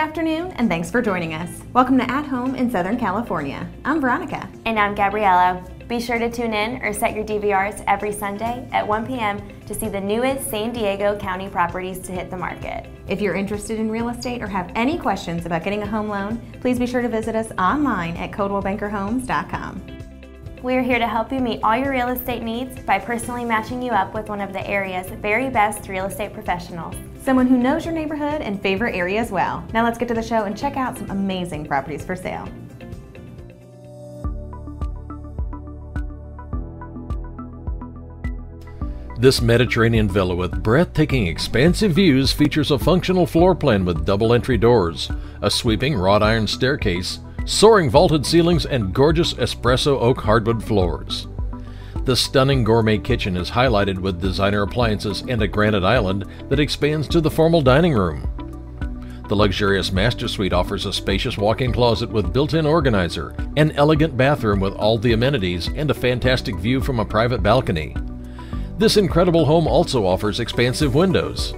Good afternoon, and thanks for joining us. Welcome to At Home in Southern California. I'm Veronica. And I'm Gabriella. Be sure to tune in or set your DVRs every Sunday at 1 p.m. to see the newest San Diego County properties to hit the market. If you're interested in real estate or have any questions about getting a home loan, please be sure to visit us online at coldwellbankerhomes.com. We're here to help you meet all your real estate needs by personally matching you up with one of the area's very best real estate professionals. Someone who knows your neighborhood and favorite area as well. Now let's get to the show and check out some amazing properties for sale. This Mediterranean villa with breathtaking expansive views features a functional floor plan with double entry doors, a sweeping wrought iron staircase, soaring vaulted ceilings, and gorgeous espresso oak hardwood floors. The stunning gourmet kitchen is highlighted with designer appliances and a granite island that expands to the formal dining room. The luxurious master suite offers a spacious walk-in closet with built-in organizer, an elegant bathroom with all the amenities, and a fantastic view from a private balcony. This incredible home also offers expansive windows.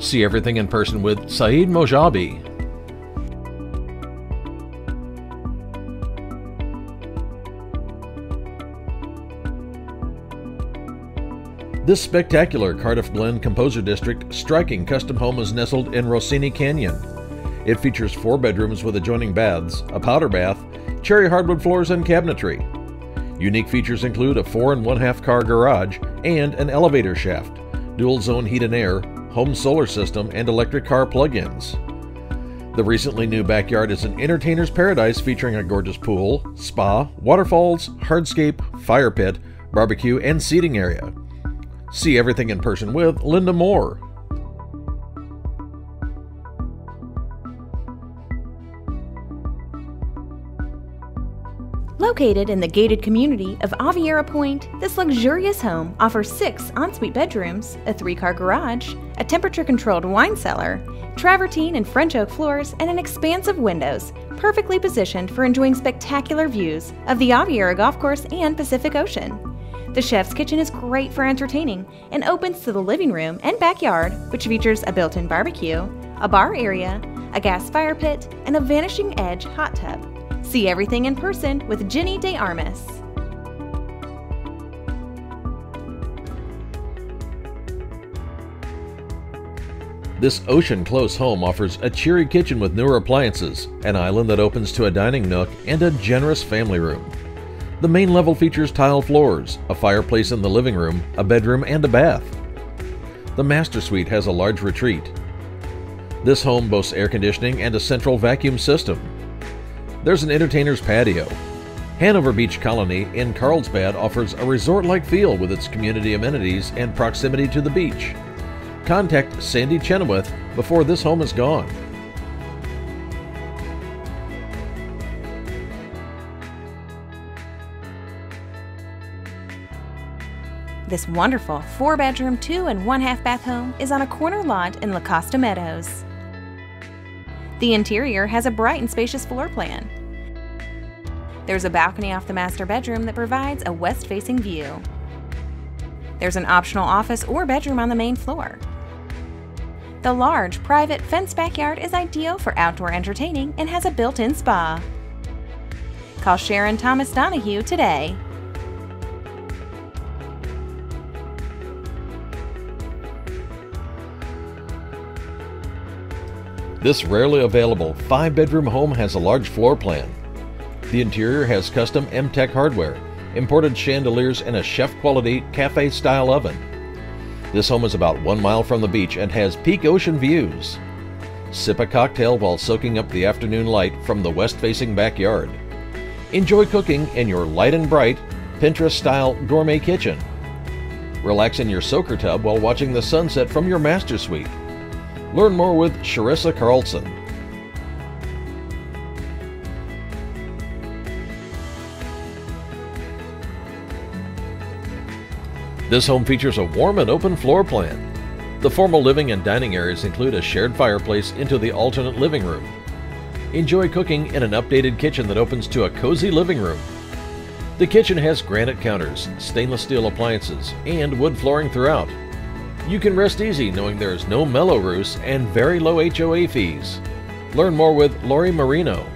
See everything in person with Saeed Mojabi. This spectacular Cardiff Glen Composer District striking custom home is nestled in Rossini Canyon. It features four bedrooms with adjoining baths, a powder bath, cherry hardwood floors, and cabinetry. Unique features include a four and one half car garage and an elevator shaft, dual zone heat and air, home solar system, and electric car plug ins. The recently new backyard is an entertainer's paradise featuring a gorgeous pool, spa, waterfalls, hardscape, fire pit, barbecue, and seating area. See everything in person with Linda Moore. Located in the gated community of Aviara Point, this luxurious home offers six ensuite bedrooms, a three car garage, a temperature controlled wine cellar, travertine and French oak floors, and an expansive windows, perfectly positioned for enjoying spectacular views of the Aviara Golf Course and Pacific Ocean. The chef's kitchen is great for entertaining and opens to the living room and backyard, which features a built in barbecue, a bar area, a gas fire pit, and a vanishing edge hot tub. See everything in person with Ginny De Armas. This ocean close home offers a cheery kitchen with newer appliances, an island that opens to a dining nook, and a generous family room. The main level features tile floors, a fireplace in the living room, a bedroom, and a bath. The master suite has a large retreat. This home boasts air conditioning and a central vacuum system. There's an entertainer's patio. Hanover Beach Colony in Carlsbad offers a resort like feel with its community amenities and proximity to the beach. Contact Sandy Chenoweth before this home is gone. This wonderful four bedroom, two and one half bath home is on a corner lot in La Costa Meadows. The interior has a bright and spacious floor plan. There's a balcony off the master bedroom that provides a west facing view. There's an optional office or bedroom on the main floor. The large, private, fenced backyard is ideal for outdoor entertaining and has a built in spa. Call Sharon Thomas Donahue today. This rarely available five bedroom home has a large floor plan. The interior has custom Emtek hardware, imported chandeliers, and a chef quality cafe style oven. This home is about one mile from the beach and has peek ocean views. Sip a cocktail while soaking up the afternoon light from the west facing backyard. Enjoy cooking in your light and bright, Pinterest style gourmet kitchen. Relax in your soaker tub while watching the sunset from your master suite. Learn more with Sharissa Carlson. This home features a warm and open floor plan. The formal living and dining areas include a shared fireplace into the alternate living room. Enjoy cooking in an updated kitchen that opens to a cozy living room. The kitchen has granite counters, stainless steel appliances, and wood flooring throughout. You can rest easy knowing there is no Mello-Roos and very low HOA fees. Learn more with Lori Marino.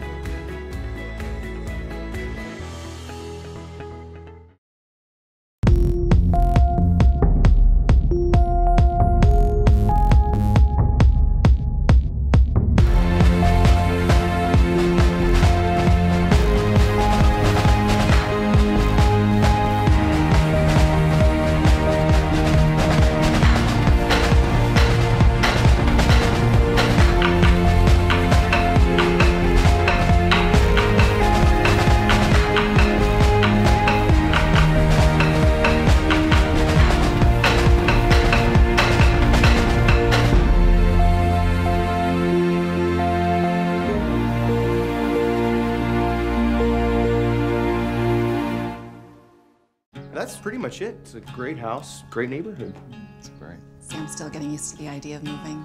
Pretty much it. It's a great house, great neighborhood. It's great. Sam's still getting used to the idea of moving.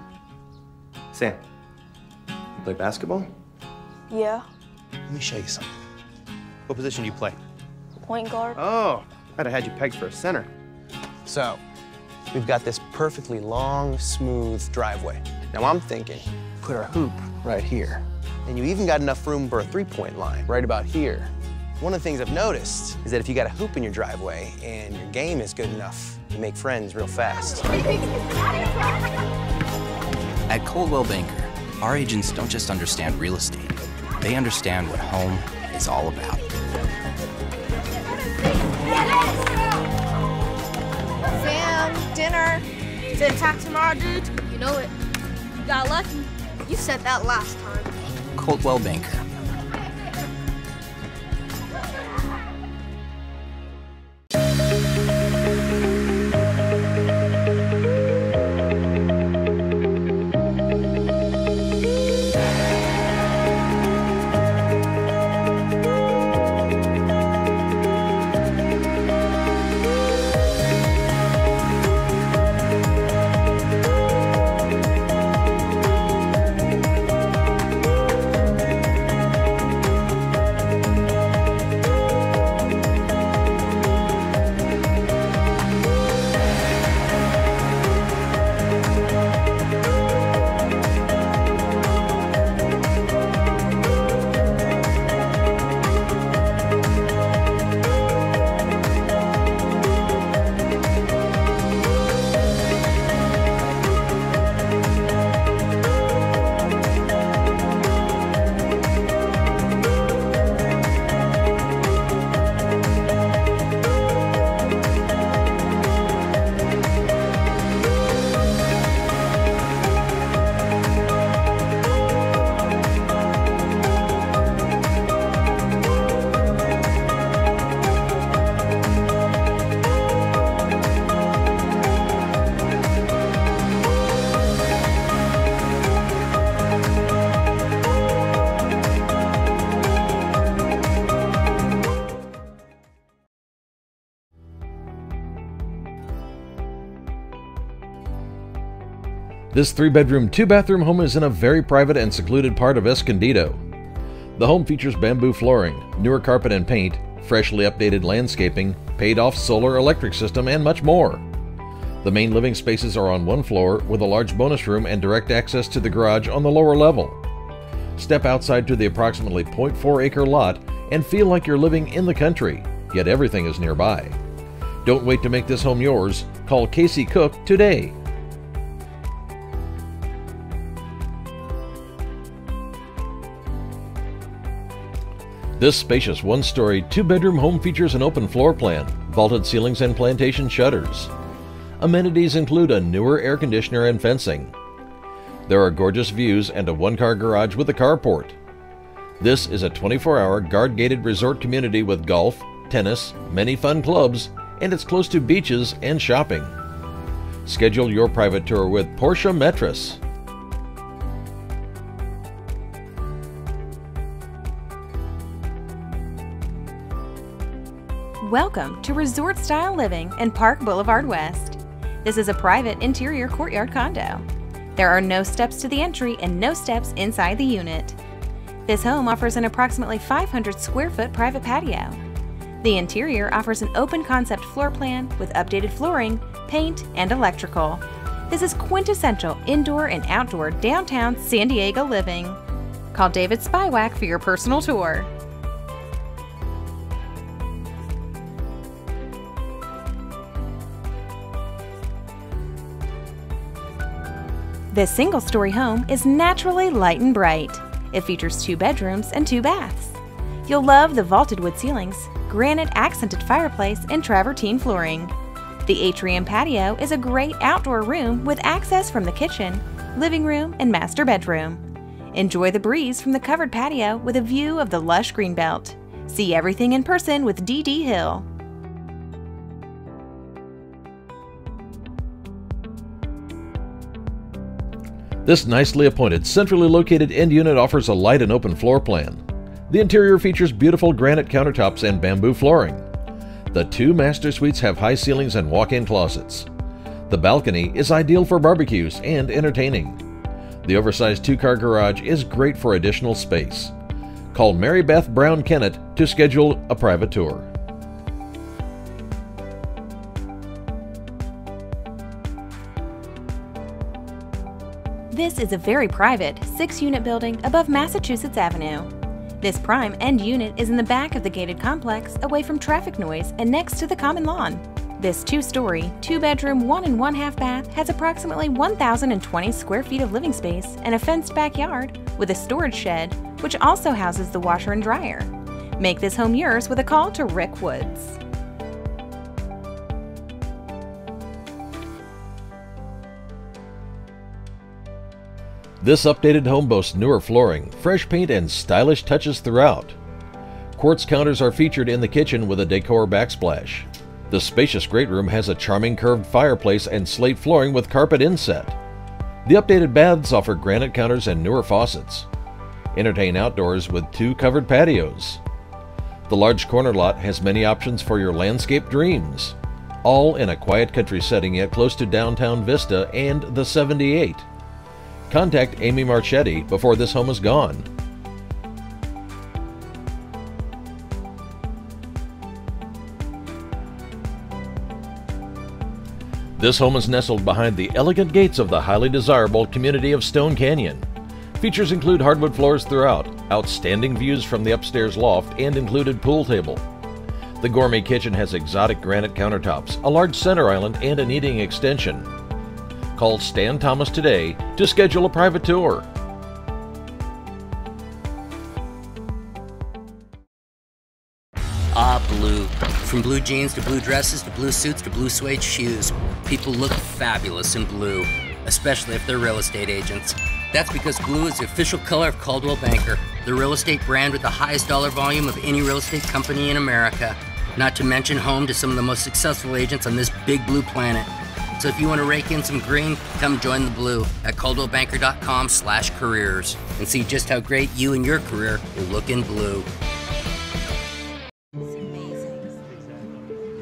Sam, you play basketball? Yeah, Let me show you something. What position do you play? point guard. Oh, I'd have had you pegged for a center. So, we've got this perfectly long, smooth driveway. Now I'm thinking, put our hoop right here. And you even got enough room for a three-point line right about here. One of the things I've noticed is that if you got a hoop in your driveway and your game is good enough, you make friends real fast. At Coldwell Banker, our agents don't just understand real estate, they understand what home is all about. Sam, dinner. Said attack tomorrow, dude. You know it. You got lucky. You said that last time. Coldwell Banker. This three bedroom, two bathroom home is in a very private and secluded part of Escondido. The home features bamboo flooring, newer carpet and paint, freshly updated landscaping, paid off solar electric system, and much more. The main living spaces are on one floor with a large bonus room and direct access to the garage on the lower level. Step outside to the approximately 0.4 acre lot and feel like you're living in the country, yet everything is nearby. Don't wait to make this home yours. Call Casey Cook today. This spacious one story, two bedroom home features an open floor plan, vaulted ceilings, and plantation shutters. Amenities include a newer air conditioner and fencing. There are gorgeous views and a one car garage with a carport. This is a 24 hour guard gated resort community with golf, tennis, many fun clubs, and it's close to beaches and shopping. Schedule your private tour with Porsche Metris. Welcome to Resort Style Living in Park Boulevard West. This is a private interior courtyard condo. There are no steps to the entry and no steps inside the unit. This home offers an approximately 500 square foot private patio. The interior offers an open concept floor plan with updated flooring, paint, and electrical. This is quintessential indoor and outdoor downtown San Diego living. Call David Spywack for your personal tour. This single story home is naturally light and bright. It features two bedrooms and two baths. You'll love the vaulted wood ceilings, granite accented fireplace, and travertine flooring. The atrium patio is a great outdoor room with access from the kitchen, living room, and master bedroom. Enjoy the breeze from the covered patio with a view of the lush greenbelt. See everything in person with DD Hill. This nicely appointed, centrally located end unit offers a light and open floor plan. The interior features beautiful granite countertops and bamboo flooring. The two master suites have high ceilings and walk-in closets. The balcony is ideal for barbecues and entertaining. The oversized two-car garage is great for additional space. Call Mary Beth Brown Kennett to schedule a private tour. This is a very private, six unit building above Massachusetts Avenue. This prime end unit is in the back of the gated complex, away from traffic noise and next to the common lawn. This two story, two bedroom, one and one half bath has approximately 1,020 square feet of living space and a fenced backyard with a storage shed, which also houses the washer and dryer. Make this home yours with a call to Rick Woods. This updated home boasts newer flooring, fresh paint, and stylish touches throughout. Quartz counters are featured in the kitchen with a decor backsplash. The spacious great room has a charming curved fireplace and slate flooring with carpet inset. The updated baths offer granite counters and newer faucets. Entertain outdoors with two covered patios. The large corner lot has many options for your landscape dreams, all in a quiet country setting yet close to downtown Vista and the 78. Contact Amy Marchetti before this home is gone. This home is nestled behind the elegant gates of the highly desirable community of Stone Canyon. Features include hardwood floors throughout, outstanding views from the upstairs loft, and included pool table. The gourmet kitchen has exotic granite countertops, a large center island, and an eating extension. Call Stan Thomas today to schedule a private tour. Ah, blue. From blue jeans to blue dresses to blue suits to blue suede shoes, people look fabulous in blue, especially if they're real estate agents. That's because blue is the official color of Coldwell Banker, the real estate brand with the highest dollar volume of any real estate company in America. Not to mention home to some of the most successful agents on this big blue planet. So if you want to rake in some green, come join the blue at coldwellbanker.com slash careers and see just how great you and your career will look in blue. It's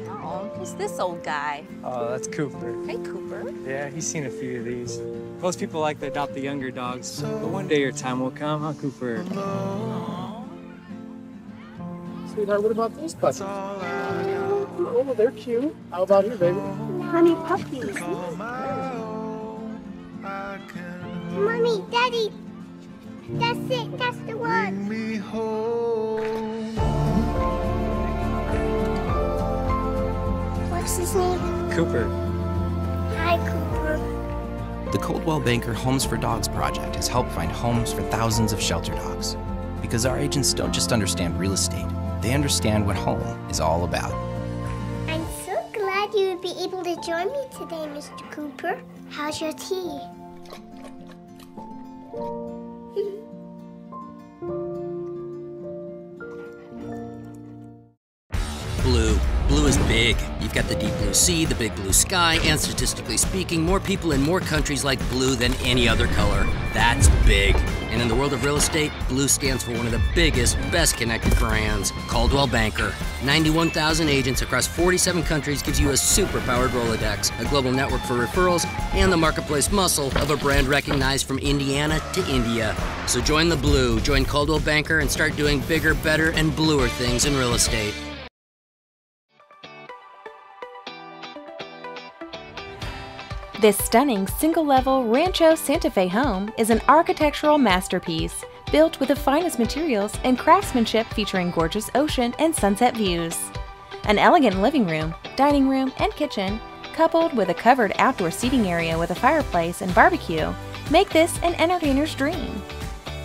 Oh, who's this old guy? Oh, that's Cooper. Hey, Cooper. Yeah, he's seen a few of these. Most people like to adopt the younger dogs, but one day your time will come, huh, Cooper? Sweetheart, what about these puppies? Oh, they're cute. How about here, baby? Honey puppies. Mommy, Daddy. That's it. That's the one. What's his name? Cooper. Hi, Cooper. The Coldwell Banker Homes for Dogs project has helped find homes for thousands of shelter dogs. Because our agents don't just understand real estate, they understand what home is all about. Be able to join me today, Mr. Cooper. How's your tea? Blue. Blue is big. You've got the deep blue sea, the big blue sky, and statistically speaking, more people in more countries like blue than any other color. That's big. And in the world of real estate, blue stands for one of the biggest, best connected brands, Coldwell Banker. 91,000 agents across 47 countries gives you a super powered Rolodex, a global network for referrals, and the marketplace muscle of a brand recognized from Indiana to India. So join the blue, join Coldwell Banker, and start doing bigger, better, and bluer things in real estate. This stunning single level Rancho Santa Fe home is an architectural masterpiece built with the finest materials and craftsmanship featuring gorgeous ocean and sunset views. An elegant living room, dining room, and kitchen, coupled with a covered outdoor seating area with a fireplace and barbecue, make this an entertainer's dream.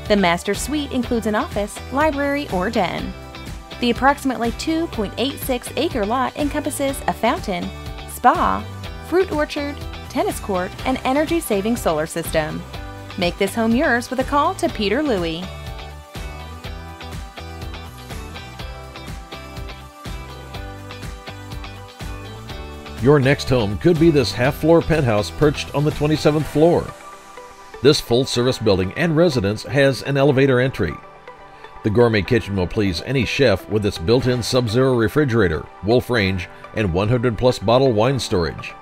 The master suite includes an office, library, or den. The approximately 2.86 acre lot encompasses a fountain, spa, fruit orchard, tennis court, and energy saving solar system. Make this home yours with a call to Peter Louie. Your next home could be this half floor penthouse perched on the 27th floor. This full service building and residence has an elevator entry. The gourmet kitchen will please any chef with its built in Sub Zero refrigerator, Wolf range, and 100 plus bottle wine storage.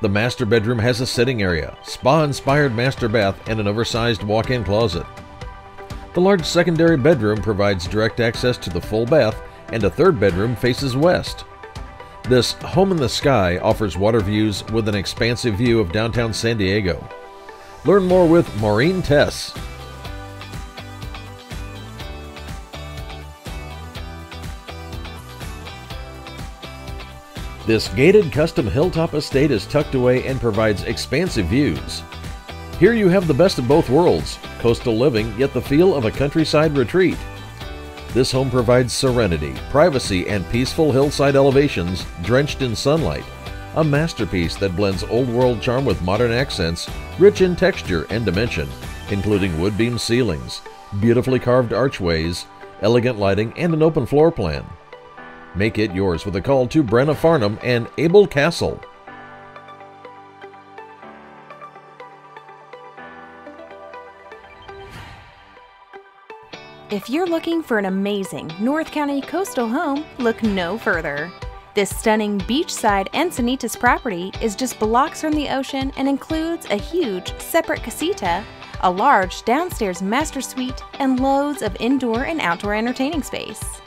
The master bedroom has a sitting area, spa inspired master bath, and an oversized walk in closet. The large secondary bedroom provides direct access to the full bath, and a third bedroom faces west. This home in the sky offers water views with an expansive view of downtown San Diego. Learn more with Maureen Tess. This gated custom hilltop estate is tucked away and provides expansive views. Here you have the best of both worlds coastal living, yet the feel of a countryside retreat. This home provides serenity, privacy, and peaceful hillside elevations drenched in sunlight. A masterpiece that blends old world charm with modern accents, rich in texture and dimension, including wood beam ceilings, beautifully carved archways, elegant lighting, and an open floor plan. Make it yours with a call to Brenna Farnham and Abel Castle. If you're looking for an amazing North County coastal home, look no further. This stunning beachside Encinitas property is just blocks from the ocean and includes a huge separate casita, a large downstairs master suite, and loads of indoor and outdoor entertaining space.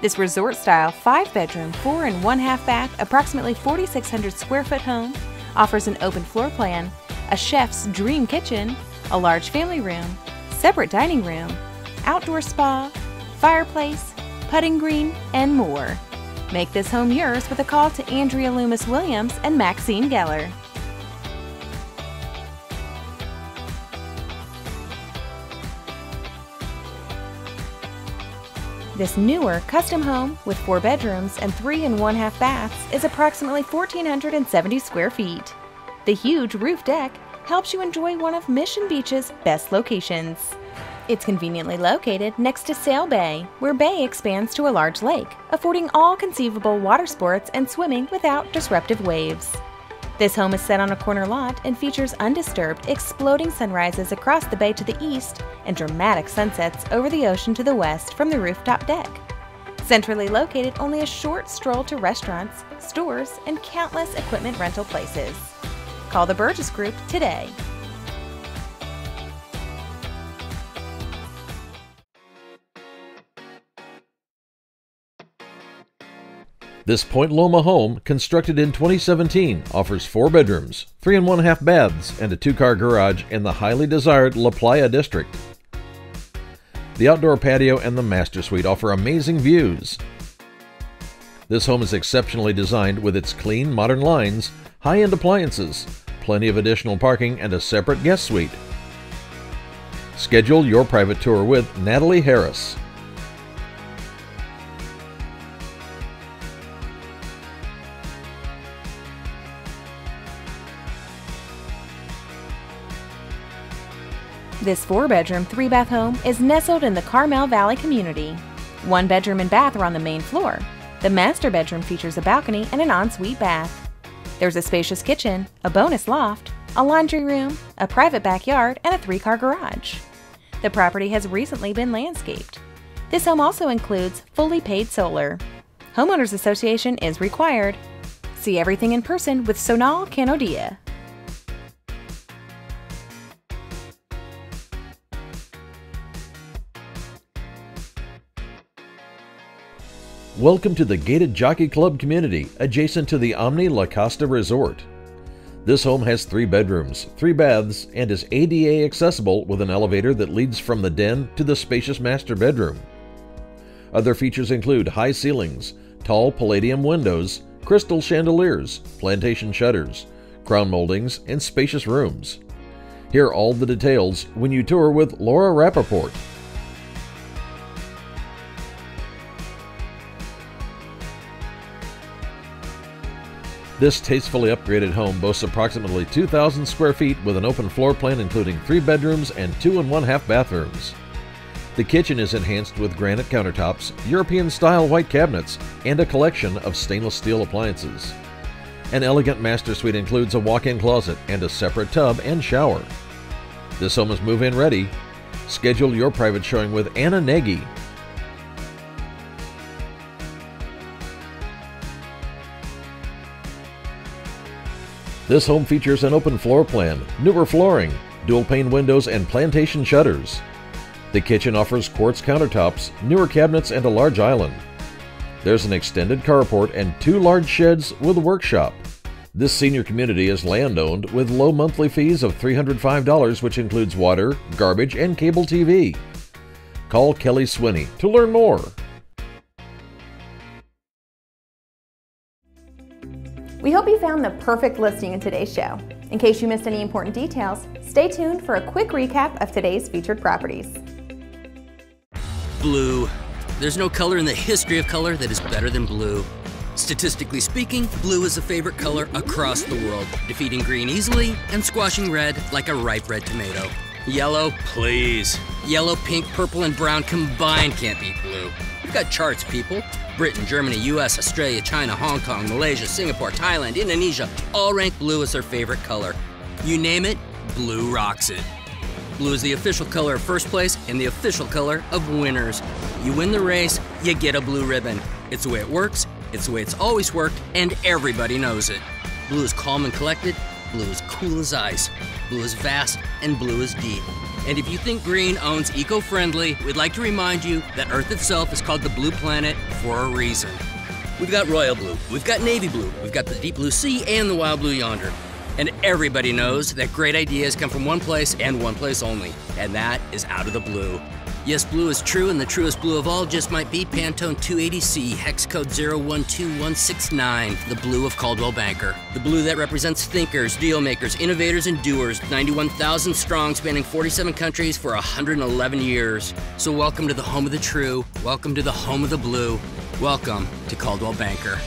This resort style 5 bedroom, 4 and 1 half bath, approximately 4,600 square foot home offers an open floor plan, a chef's dream kitchen, a large family room, separate dining room, outdoor spa, fireplace, putting green, and more. Make this home yours with a call to Andrea Loomis Williams and Maxine Geller. This newer custom home with four bedrooms and three and one half baths is approximately 1,470 square feet. The huge roof deck helps you enjoy one of Mission Beach's best locations. It's conveniently located next to Sail Bay, where Bay expands to a large lake, affording all conceivable water sports and swimming without disruptive waves. This home is set on a corner lot and features undisturbed, exploding sunrises across the bay to the east and dramatic sunsets over the ocean to the west from the rooftop deck. Centrally located, only a short stroll to restaurants, stores, and countless equipment rental places. Call the Burgess Group today. This Point Loma home, constructed in 2017, offers four bedrooms, three and one half baths, and a two car garage in the highly desired La Playa district. The outdoor patio and the master suite offer amazing views. This home is exceptionally designed with its clean, modern lines, high end appliances, plenty of additional parking, and a separate guest suite. Schedule your private tour with Natalie Harris. This four bedroom, three bath home is nestled in the Carmel Valley community. One bedroom and bath are on the main floor. The master bedroom features a balcony and an ensuite bath. There's a spacious kitchen, a bonus loft, a laundry room, a private backyard, and a three car garage. The property has recently been landscaped. This home also includes fully paid solar. Homeowners Association is required. See everything in person with Sonal Canodia. Welcome to the Gated Jockey Club community adjacent to the Omni La Costa Resort. This home has three bedrooms, three baths, and is ADA accessible with an elevator that leads from the den to the spacious master bedroom. Other features include high ceilings, tall palladium windows, crystal chandeliers, plantation shutters, crown moldings, and spacious rooms. Hear all the details when you tour with Laura Rappaport. This tastefully upgraded home boasts approximately 2,000 square feet with an open floor plan including three bedrooms and two and one half bathrooms. The kitchen is enhanced with granite countertops, European style white cabinets, and a collection of stainless steel appliances. An elegant master suite includes a walk in closet and a separate tub and shower. This home is move in ready. Schedule your private showing with Anna Nagy. This home features an open floor plan, newer flooring, dual pane windows, and plantation shutters. The kitchen offers quartz countertops, newer cabinets, and a large island. There's an extended carport and two large sheds with a workshop. This senior community is land owned with low monthly fees of $305, which includes water, garbage, and cable TV. Call Kelly Swinney to learn more. We hope you found the perfect listing in today's show. In case you missed any important details, stay tuned for a quick recap of today's featured properties. Blue. There's no color in the history of color that is better than blue. Statistically speaking, blue is a favorite color across the world, defeating green easily and squashing red like a ripe red tomato. Yellow, please. Yellow, pink, purple, and brown combined can't beat blue. We've got charts, people. Britain, Germany, US, Australia, China, Hong Kong, Malaysia, Singapore, Thailand, Indonesia all rank blue as their favorite color. You name it, blue rocks it. Blue is the official color of first place and the official color of winners. You win the race, you get a blue ribbon. It's the way it works, it's the way it's always worked, and everybody knows it. Blue is calm and collected, blue is cool as ice, blue is vast, and blue is deep. And if you think green owns eco friendly, we'd like to remind you that Earth itself is called the Blue Planet for a reason. We've got royal blue, we've got navy blue, we've got the deep blue sea, and the wild blue yonder. And everybody knows that great ideas come from one place and one place only, and that is out of the blue. Yes, blue is true, and the truest blue of all just might be Pantone 280C, hex code 012169, the blue of Coldwell Banker. The blue that represents thinkers, deal makers, innovators, and doers, 91,000 strong, spanning 47 countries for 111 years. So, welcome to the home of the true, welcome to the home of the blue, welcome to Coldwell Banker.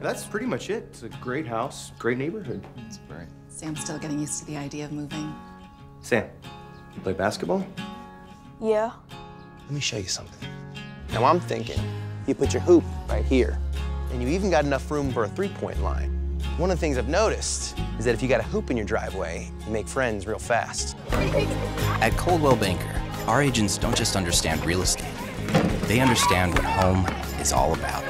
That's pretty much it. It's a great house, great neighborhood. It's great. Sam's still getting used to the idea of moving. Sam, you play basketball? Yeah. Let me show you something. Now I'm thinking you put your hoop right here, and you even got enough room for a three-point line. One of the things I've noticed is that if you got a hoop in your driveway, you make friends real fast. At Coldwell Banker, our agents don't just understand real estate, they understand what home is all about.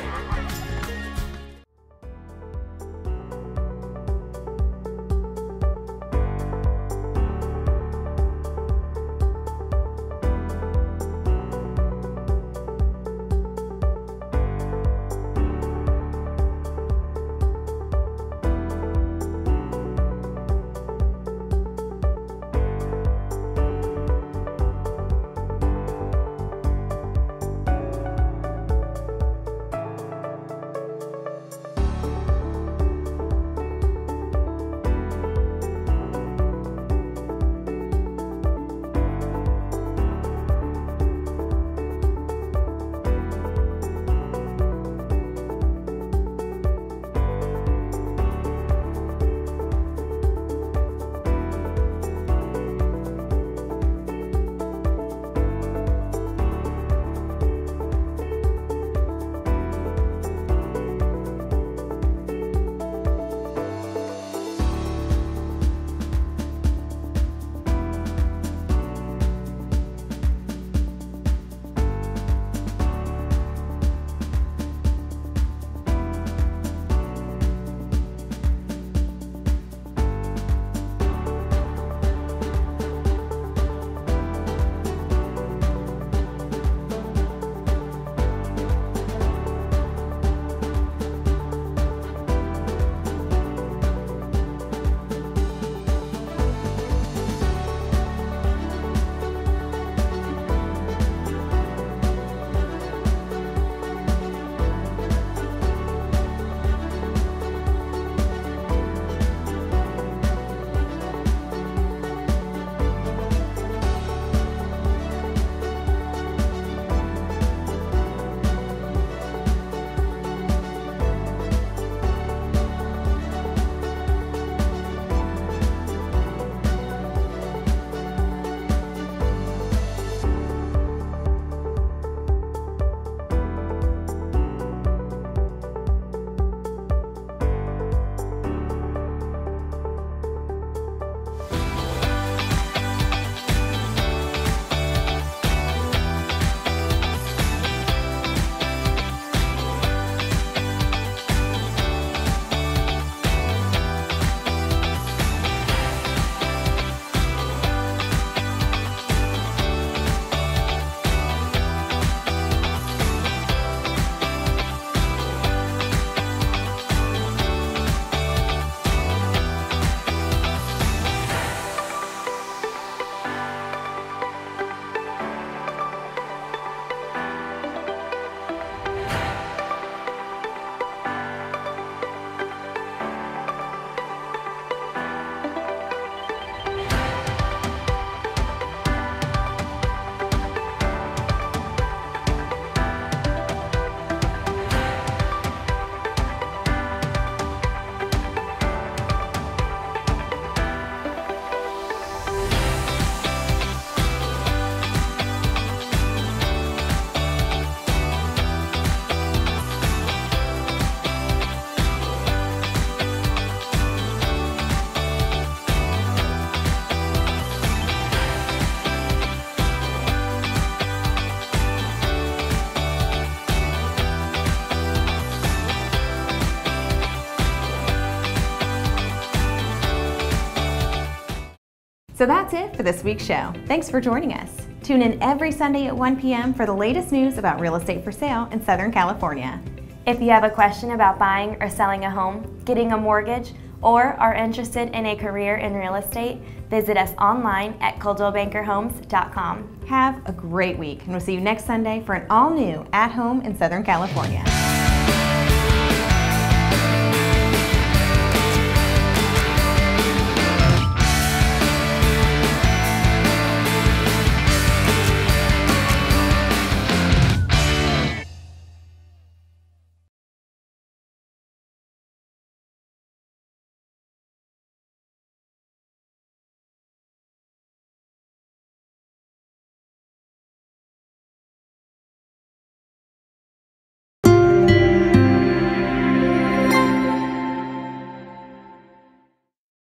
So that's it for this week's show. Thanks for joining us. Tune in every Sunday at 1 p.m. for the latest news about real estate for sale in Southern California. If you have a question about buying or selling a home, getting a mortgage, or are interested in a career in real estate, visit us online at coldwellbankerhomes.com. Have a great week, and we'll see you next Sunday for an all new At Home in Southern California.